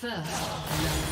First blood.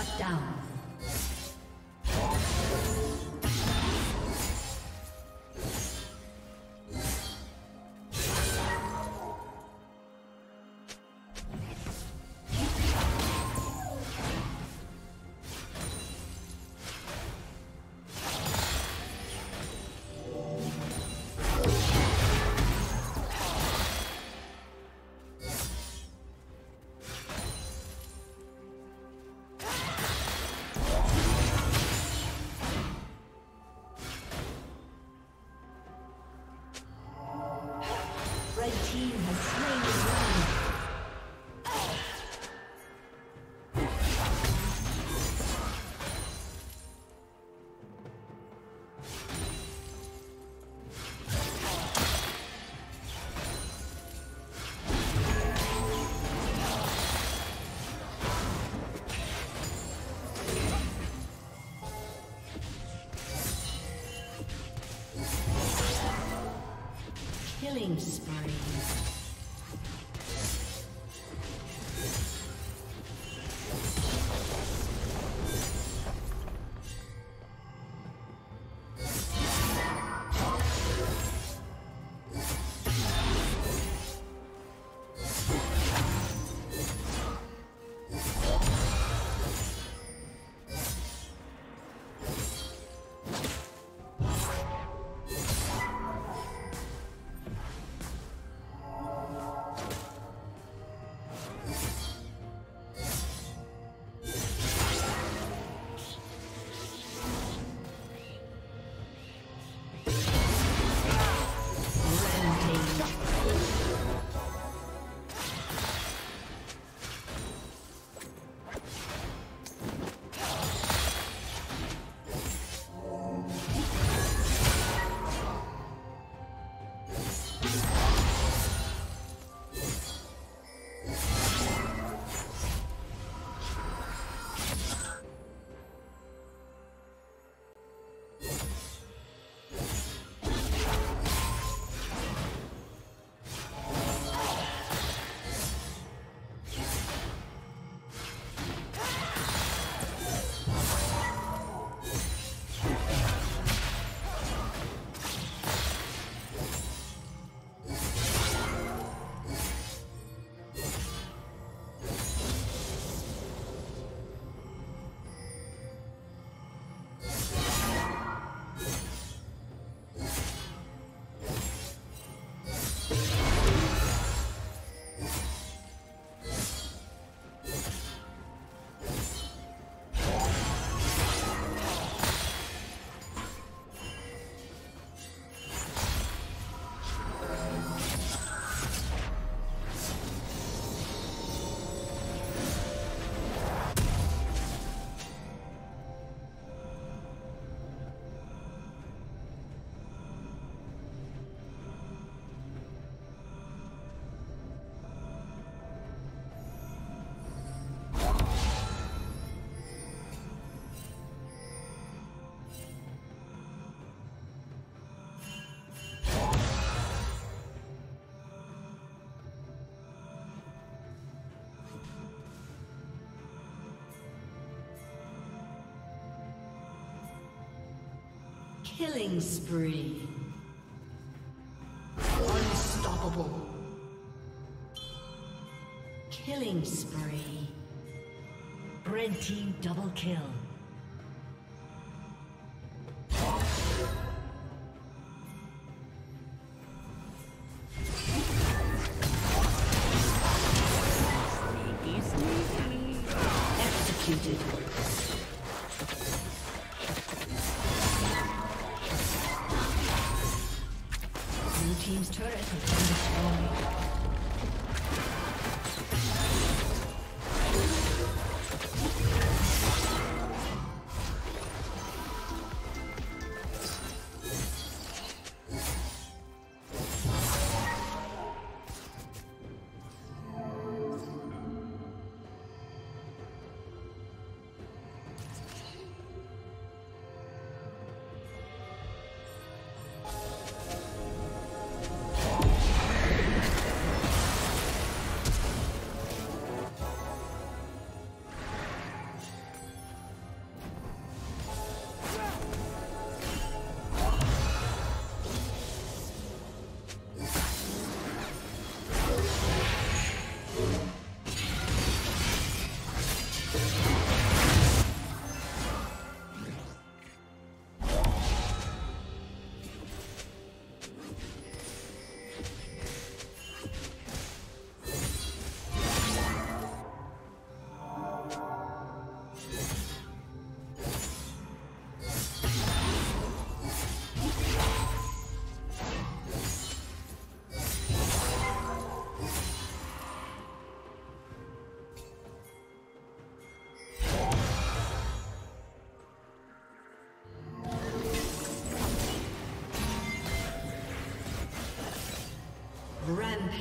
Shut down. Killing spree. Killing spree. Unstoppable. Killing spree. Red team double kill.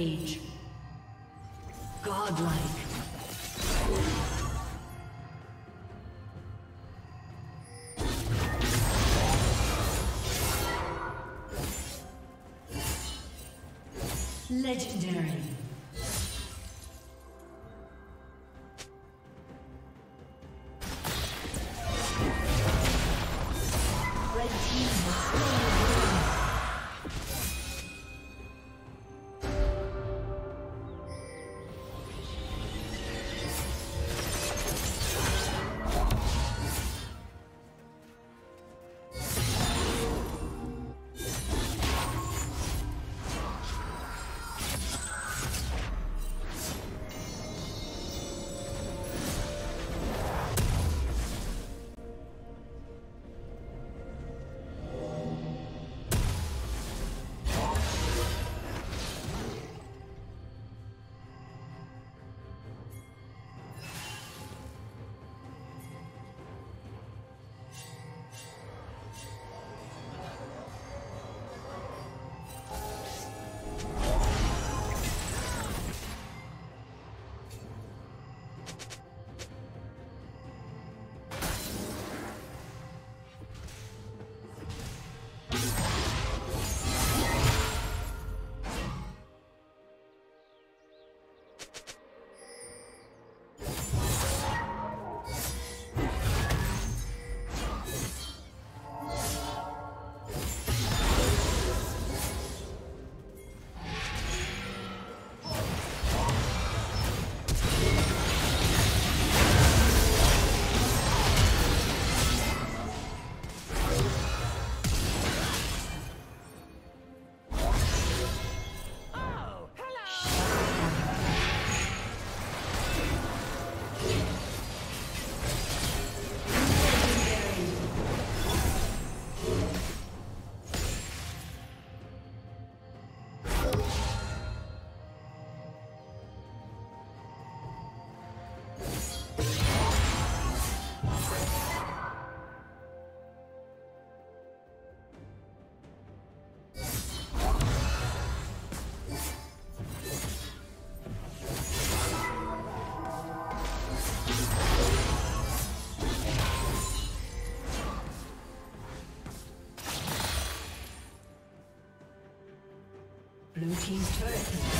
Rampage. Godlike. Legendary. Team's turret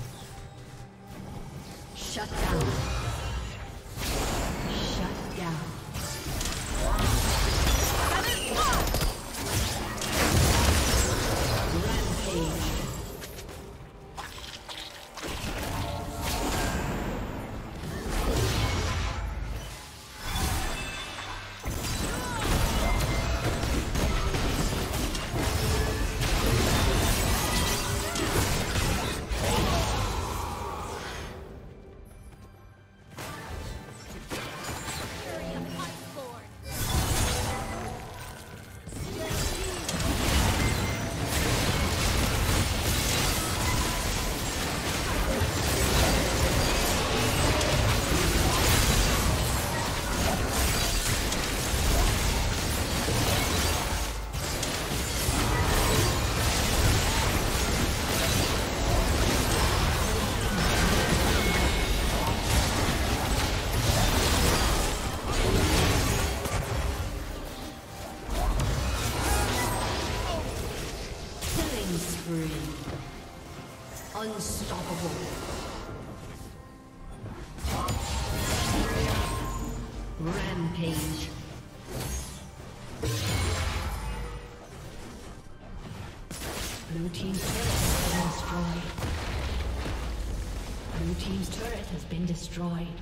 Destroyed.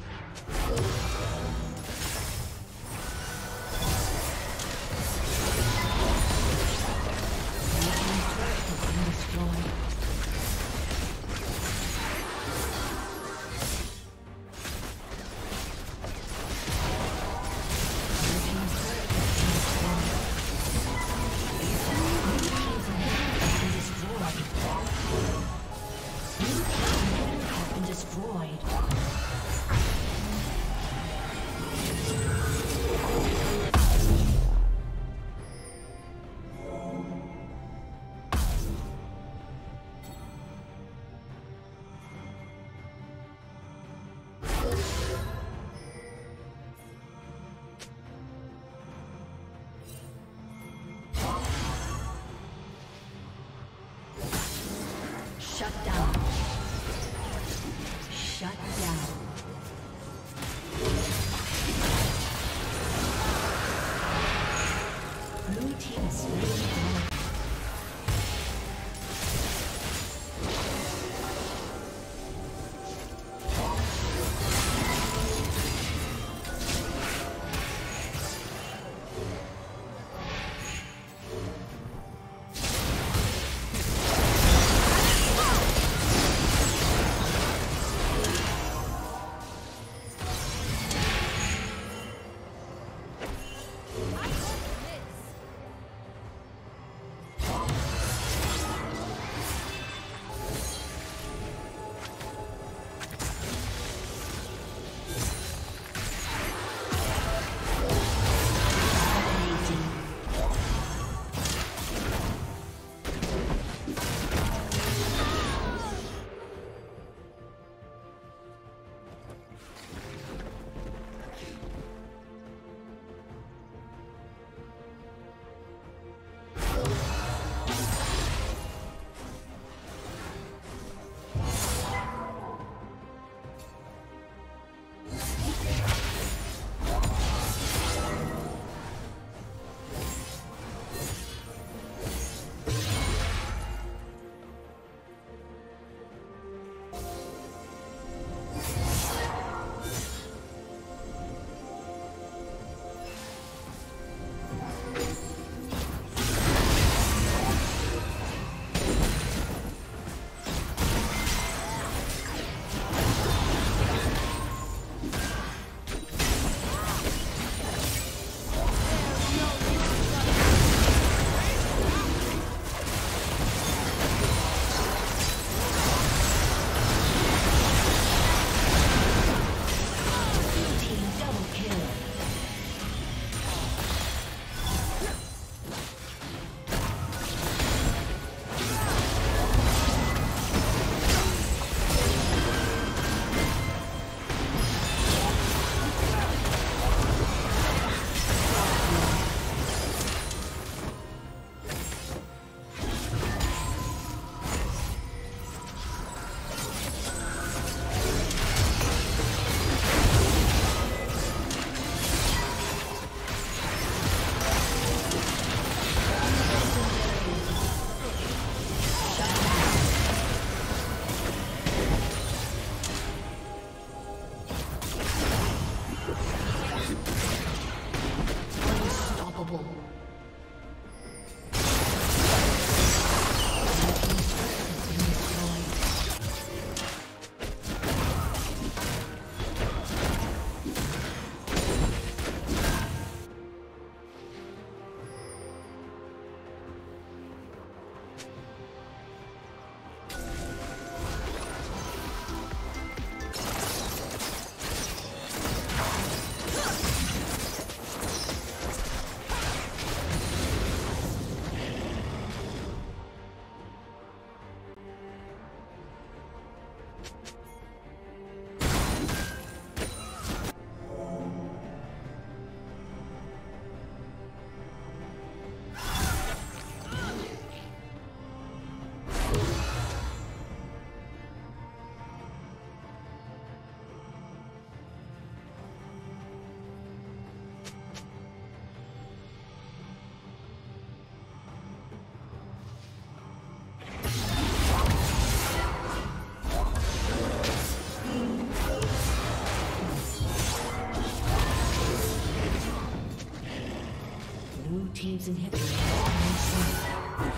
Team's inhibitor is respawning soon.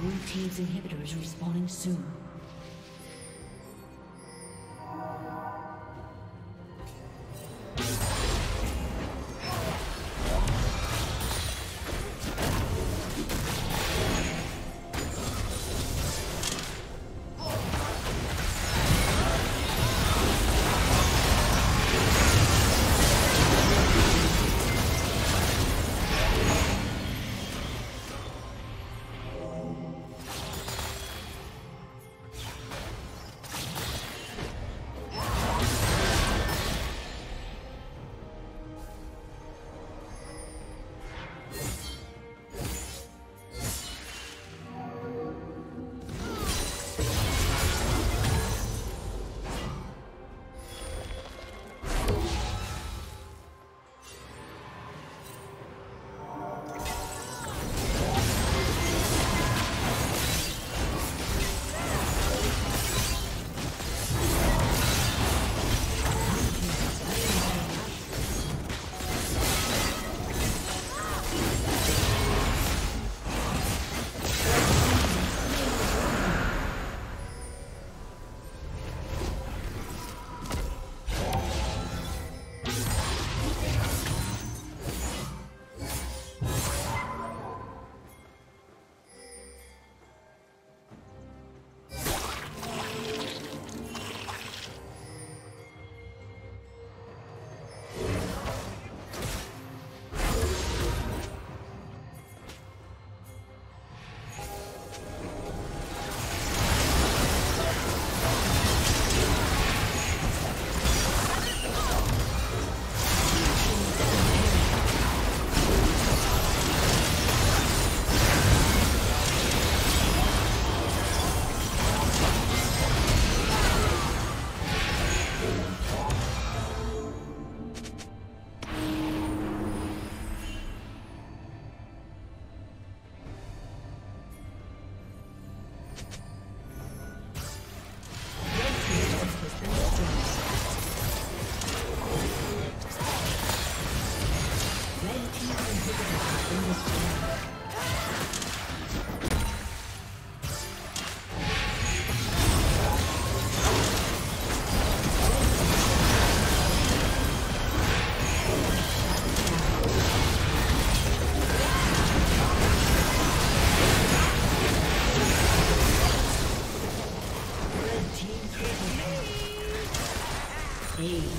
Blue team's inhibitor is respawning soon. Destroyed.